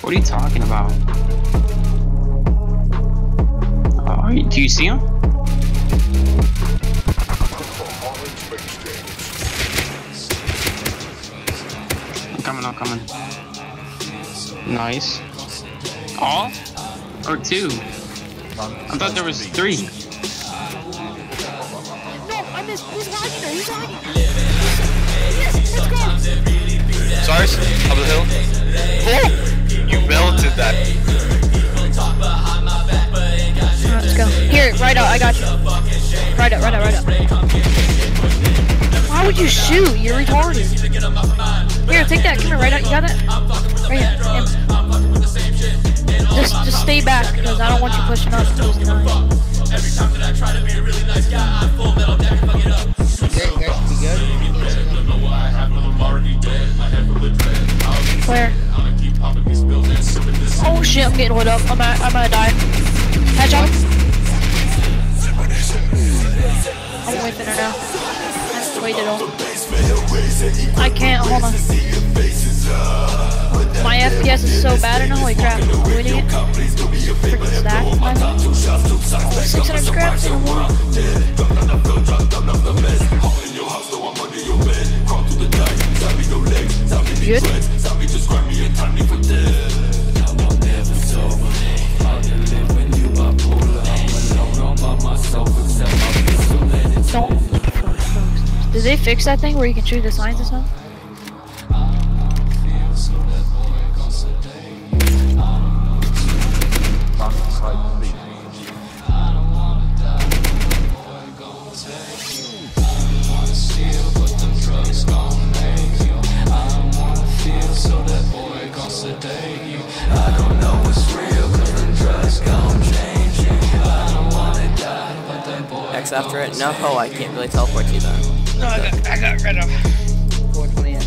What are you talking about? Uh, do you see him? I'm coming, I'm coming. Nice. All? Or two? I thought there was three. No, I missed. He's lagging there. He's lagging. Yes, let's go. Sars, melted that. Here, right out. I got you. Right out, right out, right out. Why would you shoot? You're retarded. Here, take that. Come here, right out. You got that? Right here. Just, just stay back because I don't want you pushing up. There should be good. Where? I'm getting lit up. I'm gonna, I'm gonna die. On. I'm whipping her now. All. I can't, hold on. My FPS is so bad, know, holy crap. I'm winning it. Freaking stack. Know. 600 scraps in one. Good. Did they fix that thing where you can shoot the signs or something? X after it? No, I can't really teleport you then no, I got, I got rid of. 428.